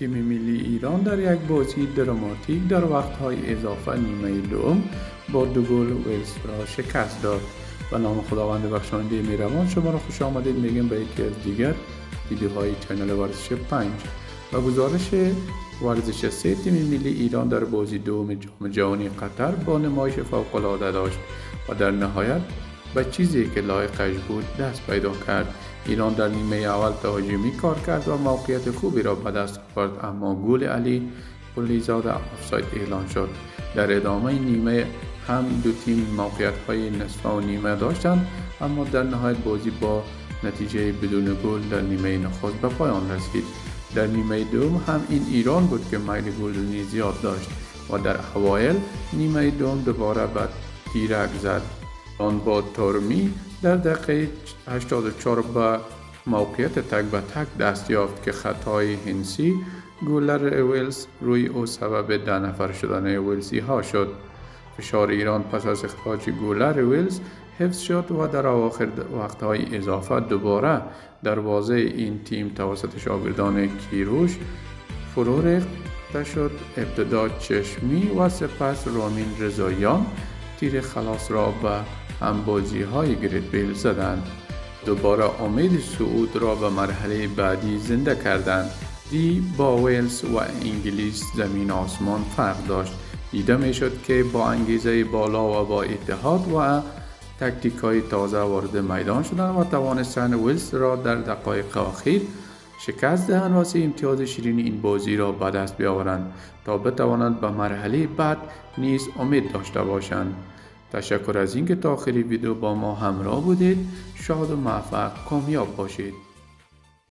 تیم ملی ایران در یک بازی دراماتیک در وقتهای اضافه نیمه دوم با دو گل ویلز را شکست داد. به نام خداوند بخشنده مهربان شما را خوش آمدید. میگم به یکی از دیگر ویدیوهای channel ورزش 5 و گزارش ورزش سه تیم ملی ایران در بازی دوم جام جهانی قطر با نمایش فوق العاده داشت و در نهایت به چیزی که لایقش بود دست پیدا کرد. ایران در نیمه اول تهاجمی کار کرد و موقعیت خوبی را به دست آورد اما گل علی قلیزاده آفساید اعلان شد. در ادامه نیمه هم دو تیم موقعیت های نصف و نیمه داشتند اما در نهایت بازی با نتیجه بدون گل در نیمه نخست به پایان رسید. در نیمه دوم هم این ایران بود که میل گلزنی زیاد داشت و در اوایل نیمه دوم دوباره به تیرک زد. آن با ترمی در دقیقه 84 به موقعیت تک به تک دست یافت که خطای هنسی گولر ویلز روی او سبب ده نفر شدن ویلزی ها شد. فشار ایران پس از اخراج گولر ویلز حفظ شد و در اواخر وقتهای اضافه دوباره دروازه این تیم توسط شاگردان کیروش فرو ریخته شد ابتدا چشمی و سپس رامین رضاییان تیر خلاص را به همبازی های گریت بیل زدند. دوباره امید سعود را به مرحله بعدی زنده کردند. دی با ویلز و انگلیس زمین آسمان فرق داشت. دیده می شد که با انگیزه بالا و با اتحاد و تکتیک های تازه وارد میدان شدند و توانستند ویلز را در دقایق اخیر شکست دهند واسه امتیاز شیرین این بازی را به دست بیاورند تا بتوانند به مرحله بعد نیز امید داشته باشند. تشکر از اینکه تا آخری ویدیو با ما همراه بودید. شاد و موفق کامیاب باشید.